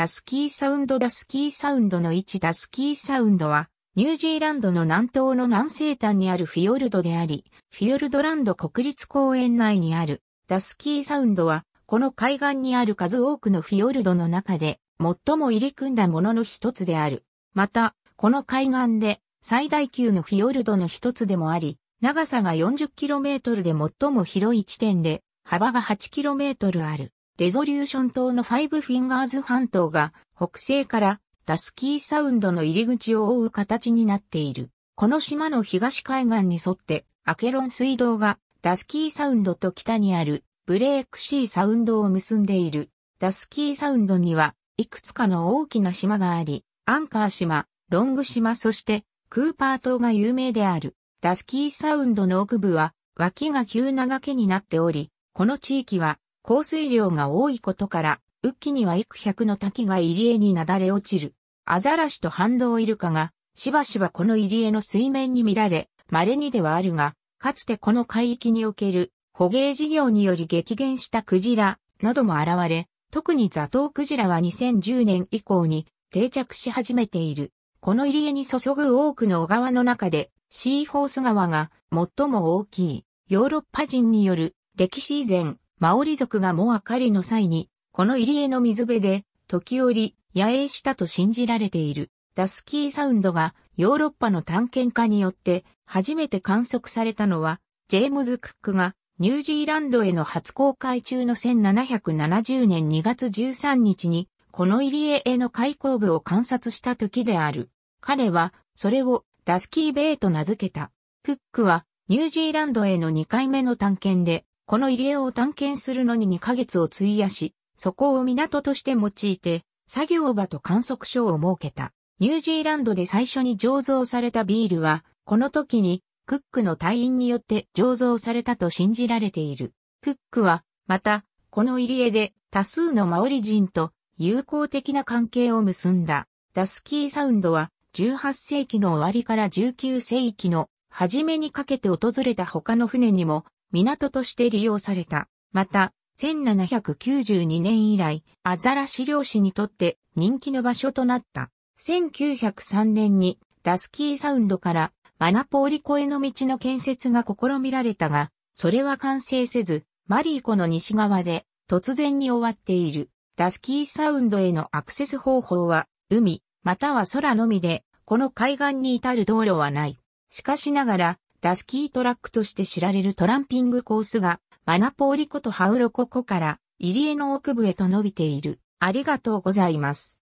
ダスキーサウンドダスキーサウンドの位置ダスキーサウンドは、ニュージーランドの南東の南西端にあるフィヨルドであり、フィヨルドランド国立公園内にあるダスキーサウンドは、この海岸にある数多くのフィヨルドの中で、最も入り組んだものの一つである。また、この海岸で最大級のフィヨルドの一つでもあり、長さが 40km で最も広い地点で、幅が 8km ある。レゾリューション島のファイブフィンガーズ半島が北西からダスキーサウンドの入り口を覆う形になっている。この島の東海岸に沿ってアケロン水道がダスキーサウンドと北にあるブレークシーサウンドを結んでいる。ダスキーサウンドにはいくつかの大きな島があり、アンカー島、ロング島そしてクーパー島が有名である。ダスキーサウンドの奥部は脇が急な崖になっており、この地域は降水量が多いことから、雨季には幾百の滝が入り江になだれ落ちる。アザラシと反動イルカが、しばしばこの入り江の水面に見られ、稀にではあるが、かつてこの海域における捕鯨事業により激減したクジラなども現れ、特にザトウクジラは2010年以降に定着し始めている。この入り江に注ぐ多くの小川の中で、シーホース川が最も大きいヨーロッパ人による歴史以前マオリ族がモア狩りの際に、この入り江の水辺で、時折、野営したと信じられている。ダスキーサウンドがヨーロッパの探検家によって初めて観測されたのは、ジェームズ・クックがニュージーランドへの初公開中の1770年2月13日に、この入り江への開口部を観察した時である。彼は、それをダスキーベイと名付けた。クックは、ニュージーランドへの2回目の探検で、この入江を探検するのに2ヶ月を費やし、そこを港として用いて、作業場と観測所を設けた。ニュージーランドで最初に醸造されたビールは、この時にクックの隊員によって醸造されたと信じられている。クックは、また、この入江で多数のマオリ人と友好的な関係を結んだ。ダスキーサウンドは18世紀の終わりから19世紀の初めにかけて訪れた他の船にも港として利用された。また、1792年以来、アザラシ漁師にとって人気の場所となった。1903年にダスキーサウンドからマナポーリ湖への道の建設が試みられたが、それは完成せず、マリー湖の西側で突然に終わっている。ダスキーサウンドへのアクセス方法は、海、または空のみで、この海岸に至る道路はない。しかしながら、ダスキートラックとして知られるトランピングコースが、マナポーリコとハウロココから入り江の奥部へと伸びている。ありがとうございます。